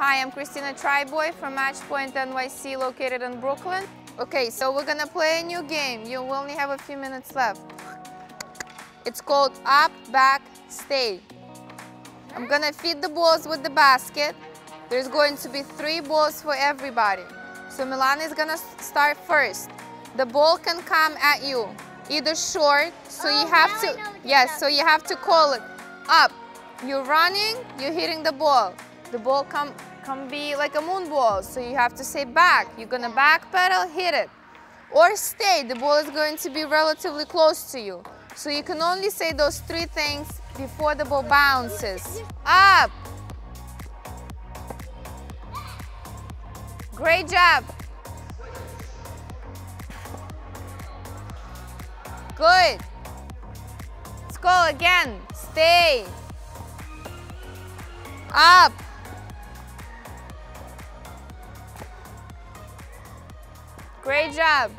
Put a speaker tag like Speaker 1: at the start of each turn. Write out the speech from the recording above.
Speaker 1: Hi, I'm Christina Triboy from Matchpoint NYC located in Brooklyn. Okay, so we're gonna play a new game. You only have a few minutes left. It's called up, back, stay. I'm gonna feed the balls with the basket. There's going to be three balls for everybody. So Milana is gonna start first. The ball can come at you, either short, so
Speaker 2: Oh,
Speaker 1: you have to, yes, so you have to call it up. You're running, you're hitting the ball. The ball come, can be like a moon ball, so you have to say back. You're gonna back pedal, hit it. Or stay, the ball is going to be relatively close to you. So you can only say those three things before the ball bounces. Up. Great job. Good. Let's go again. Stay. Up. Great job.